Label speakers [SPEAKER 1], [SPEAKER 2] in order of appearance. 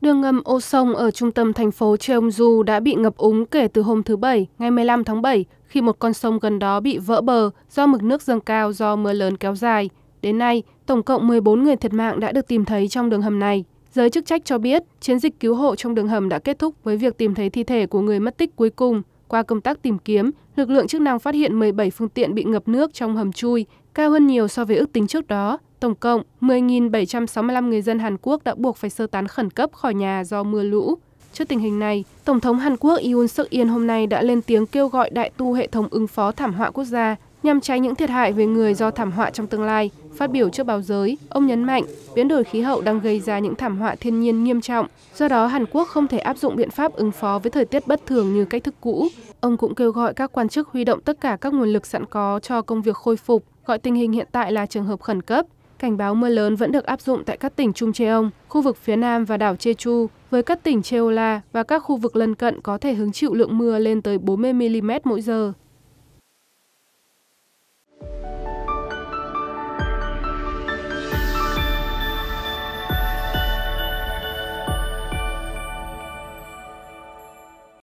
[SPEAKER 1] Đường ngầm ô sông ở trung tâm thành phố Cheongju đã bị ngập úng kể từ hôm thứ Bảy, ngày 15 tháng 7, khi một con sông gần đó bị vỡ bờ do mực nước dâng cao do mưa lớn kéo dài. Đến nay, tổng cộng 14 người thiệt mạng đã được tìm thấy trong đường hầm này. Giới chức trách cho biết, chiến dịch cứu hộ trong đường hầm đã kết thúc với việc tìm thấy thi thể của người mất tích cuối cùng. Qua công tác tìm kiếm, lực lượng chức năng phát hiện 17 phương tiện bị ngập nước trong hầm chui, cao hơn nhiều so với ước tính trước đó. Tổng cộng, 10.765 người dân Hàn Quốc đã buộc phải sơ tán khẩn cấp khỏi nhà do mưa lũ. Trước tình hình này, Tổng thống Hàn Quốc Yoon suk yeol hôm nay đã lên tiếng kêu gọi đại tu hệ thống ứng phó thảm họa quốc gia nhằm tránh những thiệt hại về người do thảm họa trong tương lai. Phát biểu trước báo giới, ông nhấn mạnh biến đổi khí hậu đang gây ra những thảm họa thiên nhiên nghiêm trọng, do đó Hàn Quốc không thể áp dụng biện pháp ứng phó với thời tiết bất thường như cách thức cũ. Ông cũng kêu gọi các quan chức huy động tất cả các nguồn lực sẵn có cho công việc khôi phục, gọi tình hình hiện tại là trường hợp khẩn cấp. Cảnh báo mưa lớn vẫn được áp dụng tại các tỉnh Trung Cheong, khu vực phía Nam và đảo Jeju, với các tỉnh Cheola và các khu vực lân cận có thể hứng chịu lượng mưa lên tới 40 mm mỗi giờ.